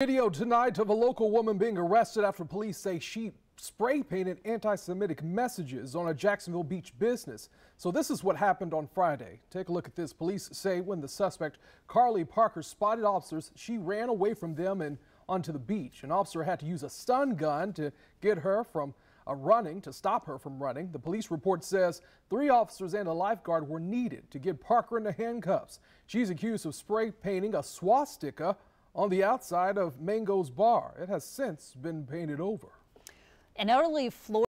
Video tonight of a local woman being arrested after police say she spray painted anti-Semitic messages on a Jacksonville Beach business. So this is what happened on Friday. Take a look at this. Police say when the suspect, Carly Parker, spotted officers, she ran away from them and onto the beach. An officer had to use a stun gun to get her from uh, running, to stop her from running. The police report says three officers and a lifeguard were needed to get Parker into handcuffs. She's accused of spray painting a swastika on the outside of Mango's bar. It has since been painted over. An elderly Florida